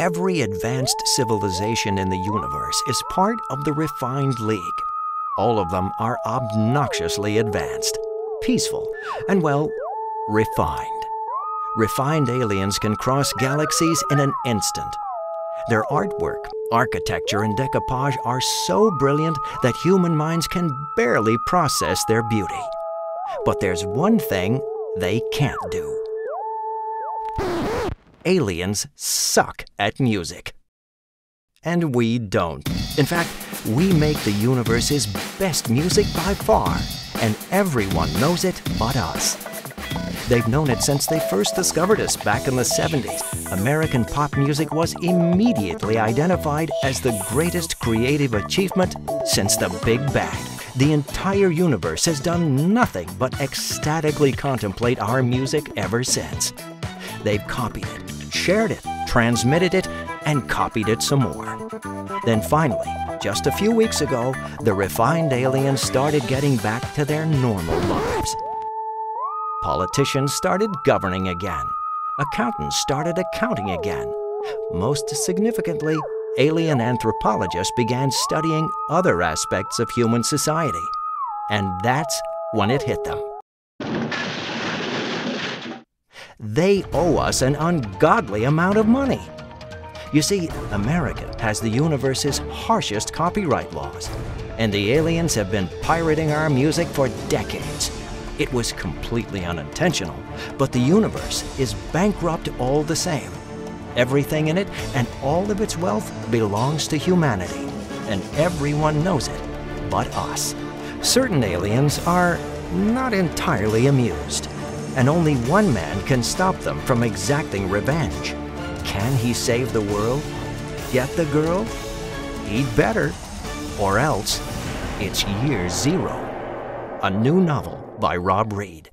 Every advanced civilization in the universe is part of the refined league. All of them are obnoxiously advanced, peaceful, and well, refined. Refined aliens can cross galaxies in an instant. Their artwork, architecture, and decoupage are so brilliant that human minds can barely process their beauty. But there's one thing they can't do aliens suck at music. And we don't. In fact, we make the universe's best music by far, and everyone knows it but us. They've known it since they first discovered us back in the 70s. American pop music was immediately identified as the greatest creative achievement since the Big Bang. The entire universe has done nothing but ecstatically contemplate our music ever since. They've copied it, shared it, transmitted it, and copied it some more. Then finally, just a few weeks ago, the refined aliens started getting back to their normal lives. Politicians started governing again. Accountants started accounting again. Most significantly, alien anthropologists began studying other aspects of human society. And that's when it hit them. They owe us an ungodly amount of money. You see, America has the universe's harshest copyright laws, and the aliens have been pirating our music for decades. It was completely unintentional, but the universe is bankrupt all the same. Everything in it and all of its wealth belongs to humanity, and everyone knows it but us. Certain aliens are not entirely amused, and only one man can stop them from exacting revenge. Can he save the world? Get the girl? He'd better. Or else, it's year zero. A new novel by Rob Reid.